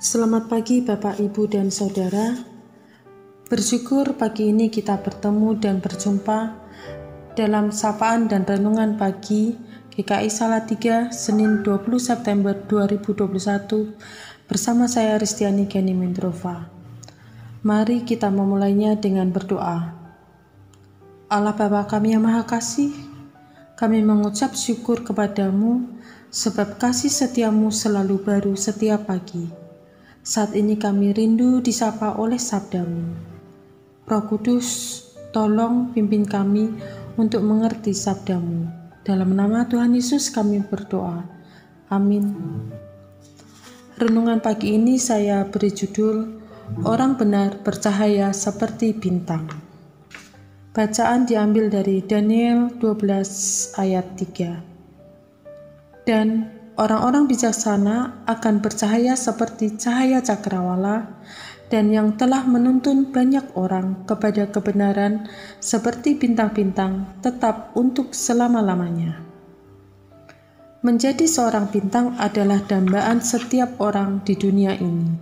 Selamat pagi Bapak, Ibu, dan Saudara. Bersyukur pagi ini kita bertemu dan berjumpa dalam sapaan dan renungan pagi GKI Salatiga Senin 20 September 2021 bersama saya Ristiani Gani Mentrova. Mari kita memulainya dengan berdoa. Allah Bapa kami yang Maha Kasih, kami mengucap syukur kepadamu sebab kasih setiamu selalu baru setiap pagi. Saat ini kami rindu disapa oleh sabdamu. Roh Kudus, tolong pimpin kami untuk mengerti sabdamu. Dalam nama Tuhan Yesus kami berdoa. Amin. Renungan pagi ini saya beri judul Orang benar bercahaya seperti bintang. Bacaan diambil dari Daniel 12 ayat 3. Dan Orang-orang bijaksana akan bercahaya seperti cahaya cakrawala, dan yang telah menuntun banyak orang kepada kebenaran seperti bintang-bintang tetap untuk selama-lamanya. Menjadi seorang bintang adalah dambaan setiap orang di dunia ini.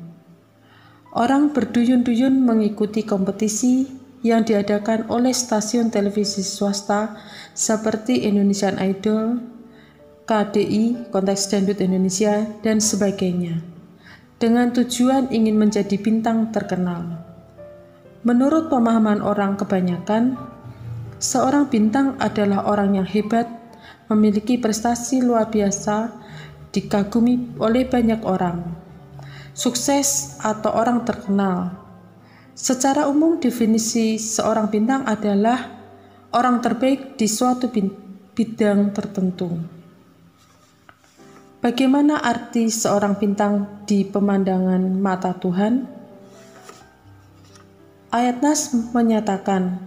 Orang berduyun-duyun mengikuti kompetisi yang diadakan oleh stasiun televisi swasta seperti Indonesian Idol, KDI, Konteks Dangdut Indonesia, dan sebagainya, dengan tujuan ingin menjadi bintang terkenal. Menurut pemahaman orang kebanyakan, seorang bintang adalah orang yang hebat, memiliki prestasi luar biasa, dikagumi oleh banyak orang, sukses atau orang terkenal. Secara umum, definisi seorang bintang adalah orang terbaik di suatu bidang tertentu. Bagaimana arti seorang bintang di pemandangan mata Tuhan? Ayat Nas menyatakan,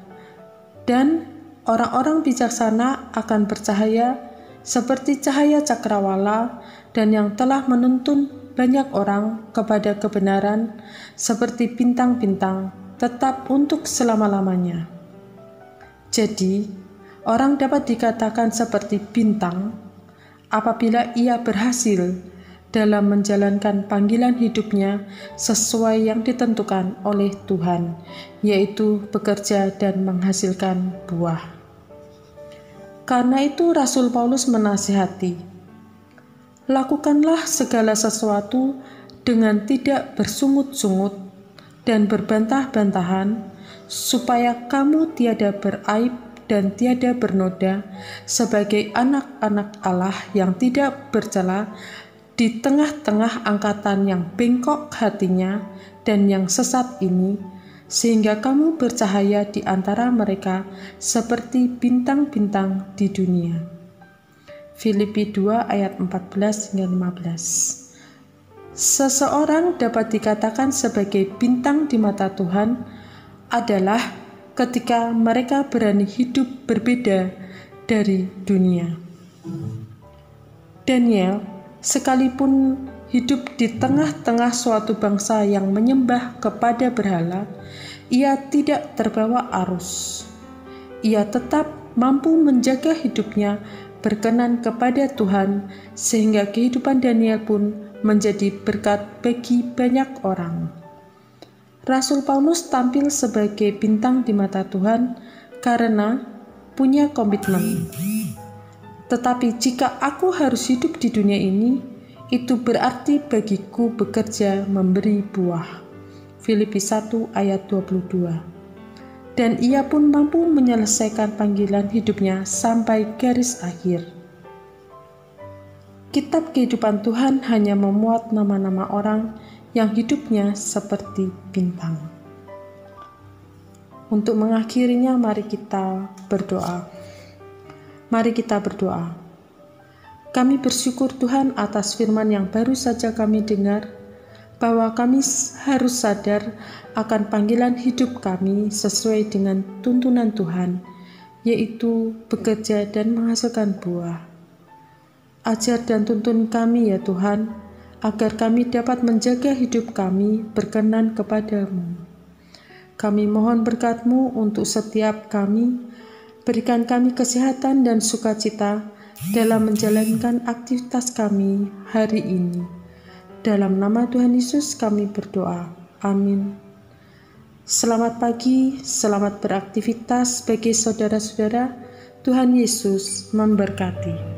"Dan orang-orang bijaksana akan bercahaya seperti cahaya cakrawala, dan yang telah menuntun banyak orang kepada kebenaran seperti bintang-bintang, tetap untuk selama-lamanya." Jadi, orang dapat dikatakan seperti bintang apabila ia berhasil dalam menjalankan panggilan hidupnya sesuai yang ditentukan oleh Tuhan, yaitu bekerja dan menghasilkan buah. Karena itu, Rasul Paulus menasihati, "Lakukanlah segala sesuatu dengan tidak bersungut-sungut dan berbantah-bantahan, supaya kamu tiada beraib dan tiada bernoda sebagai anak-anak Allah yang tidak bercela di tengah-tengah angkatan yang bengkok hatinya dan yang sesat ini, sehingga kamu bercahaya di antara mereka seperti bintang-bintang di dunia. Filipi 2 ayat 14 hingga 15. Seseorang dapat dikatakan sebagai bintang di mata Tuhan adalah ketika mereka berani hidup berbeda dari dunia. Daniel, sekalipun hidup di tengah-tengah suatu bangsa yang menyembah kepada berhala, ia tidak terbawa arus. Ia tetap mampu menjaga hidupnya berkenan kepada Tuhan, sehingga kehidupan Daniel pun menjadi berkat bagi banyak orang. Rasul Paulus tampil sebagai bintang di mata Tuhan karena punya komitmen. Tetapi jika aku harus hidup di dunia ini, itu berarti bagiku bekerja memberi buah. Filipi 1 ayat 22 Dan ia pun mampu menyelesaikan panggilan hidupnya sampai garis akhir. Kitab kehidupan Tuhan hanya memuat nama-nama orang yang hidupnya seperti bintang. Untuk mengakhirinya, mari kita berdoa. Mari kita berdoa. Kami bersyukur Tuhan atas firman yang baru saja kami dengar, bahwa kami harus sadar akan panggilan hidup kami sesuai dengan tuntunan Tuhan, yaitu bekerja dan menghasilkan buah. Ajar dan tuntun kami ya Tuhan, agar kami dapat menjaga hidup kami berkenan kepadamu. Kami mohon berkatmu untuk setiap kami, berikan kami kesehatan dan sukacita dalam menjalankan aktivitas kami hari ini. dalam nama Tuhan Yesus kami berdoa. Amin. Selamat pagi, selamat beraktivitas bagi saudara-saudara. Tuhan Yesus memberkati.